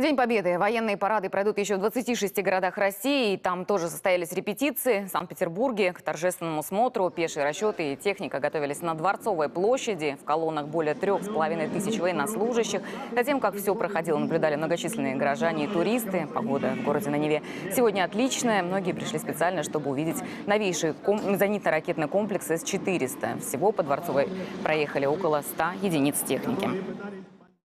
День Победы. Военные парады пройдут еще в 26 городах России. Там тоже состоялись репетиции. В Санкт-Петербурге к торжественному смотру пешие расчеты и техника готовились на Дворцовой площади. В колоннах более трех с половиной тысяч военнослужащих. Затем, как все проходило, наблюдали многочисленные горожане и туристы. Погода в городе на Неве сегодня отличная. Многие пришли специально, чтобы увидеть новейший ком- зенитно-ракетный комплекс С-400. Всего по Дворцовой проехали около 100 единиц техники.